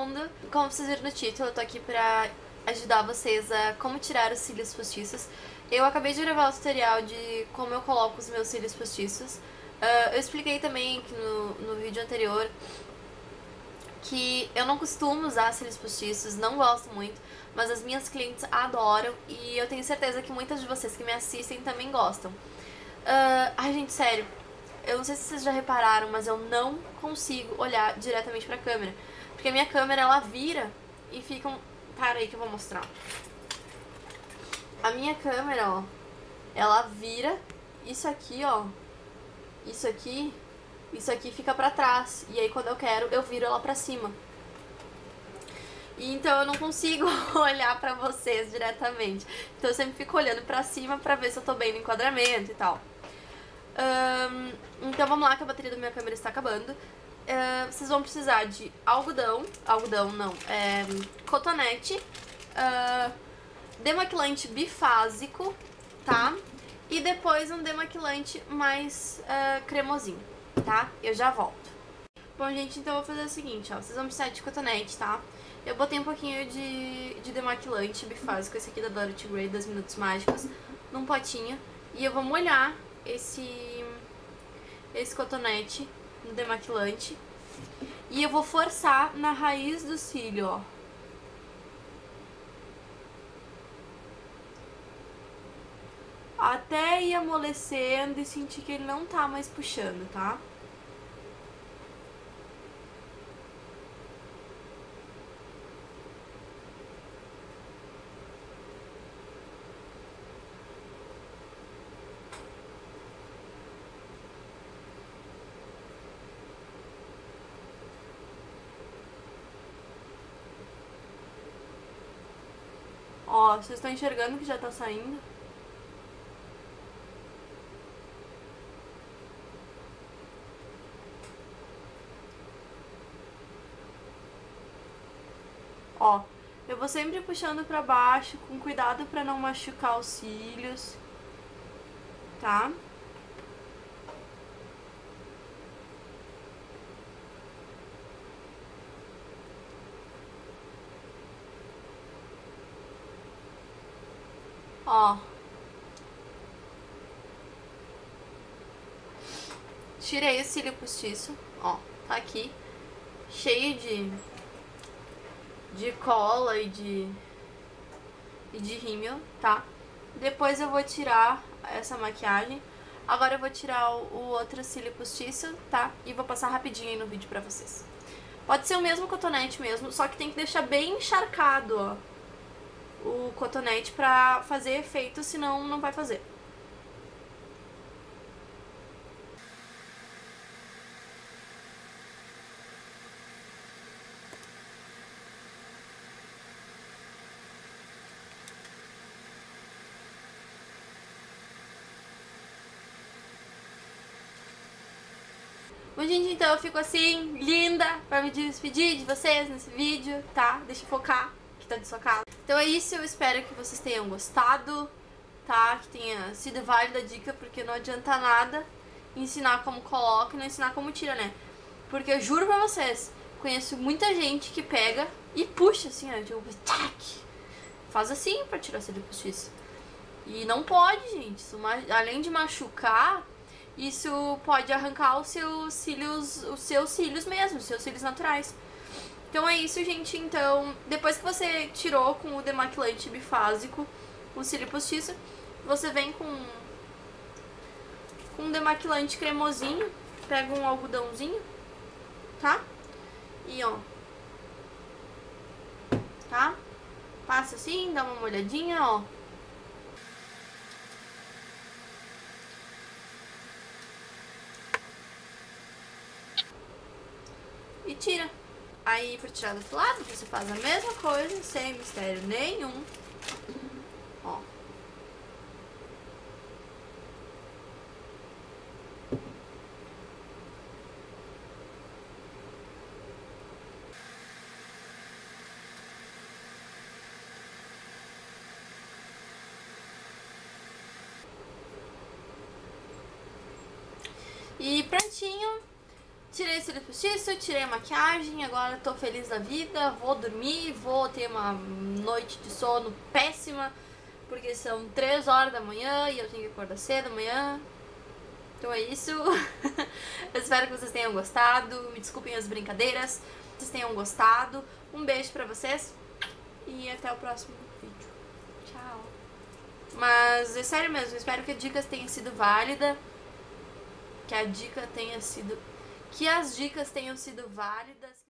mundo! Como vocês viram no título, eu tô aqui pra ajudar vocês a como tirar os cílios postiços. Eu acabei de gravar o tutorial de como eu coloco os meus cílios postiços. Uh, eu expliquei também no, no vídeo anterior que eu não costumo usar cílios postiços, não gosto muito, mas as minhas clientes adoram e eu tenho certeza que muitas de vocês que me assistem também gostam. Uh, ai, gente, sério, eu não sei se vocês já repararam, mas eu não consigo olhar diretamente pra câmera. Porque a minha câmera, ela vira e fica um... Para aí que eu vou mostrar. A minha câmera, ó, ela vira isso aqui, ó, isso aqui, isso aqui fica pra trás. E aí quando eu quero, eu viro ela pra cima. E então eu não consigo olhar pra vocês diretamente. Então eu sempre fico olhando pra cima pra ver se eu tô bem no enquadramento e tal. Então vamos lá que a bateria da minha câmera está acabando. Uh, vocês vão precisar de algodão, algodão não, é, cotonete, uh, demaquilante bifásico, tá? E depois um demaquilante mais uh, cremosinho, tá? Eu já volto. Bom, gente, então eu vou fazer o seguinte, ó. Vocês vão precisar de cotonete, tá? Eu botei um pouquinho de, de demaquilante bifásico, esse aqui da Dorothy Gray, das Minutos Mágicos, num potinho. E eu vou molhar esse, esse cotonete no demaquilante. E eu vou forçar na raiz do cílio, ó. Até ir amolecendo e sentir que ele não tá mais puxando, tá? Ó, vocês estão enxergando que já tá saindo? Ó, eu vou sempre puxando pra baixo, com cuidado pra não machucar os cílios, tá? Ó. Tirei o cílio postiço, ó, tá aqui, cheio de, de cola e de, e de rímel, tá? Depois eu vou tirar essa maquiagem. Agora eu vou tirar o, o outro cílio postiço, tá? E vou passar rapidinho aí no vídeo pra vocês. Pode ser o mesmo cotonete mesmo, só que tem que deixar bem encharcado, ó o cotonete pra fazer efeito, senão não vai fazer. Bom, gente, então eu fico assim, linda, pra me despedir de vocês nesse vídeo, tá? Deixa eu focar tá de sua casa. Então é isso, eu espero que vocês tenham gostado, tá? Que tenha sido válida a dica, porque não adianta nada ensinar como coloca e não ensinar como tira, né? Porque eu juro pra vocês, conheço muita gente que pega e puxa assim, ó, tipo, tac! Faz assim pra tirar cílio postiço. E não pode, gente. Isso, além de machucar, isso pode arrancar os seus cílios, os seus cílios mesmo, os seus cílios naturais. Então é isso, gente. Então, depois que você tirou com o demaquilante bifásico o cílio postiço, você vem com, com um demaquilante cremosinho, pega um algodãozinho, tá? E ó, tá? Passa assim, dá uma molhadinha, ó. E tira. Aí, pra tirar do outro lado, você faz a mesma coisa, sem mistério nenhum. Ó. E prontinho tirei o cílio postiço, tirei a maquiagem, agora tô feliz da vida, vou dormir, vou ter uma noite de sono péssima, porque são 3 horas da manhã e eu tenho que acordar cedo amanhã. Então é isso. eu espero que vocês tenham gostado. Me desculpem as brincadeiras. Vocês tenham gostado. Um beijo pra vocês e até o próximo vídeo. Tchau. Mas é sério mesmo, espero que a dica tenha sido válida. Que a dica tenha sido. Que as dicas tenham sido válidas.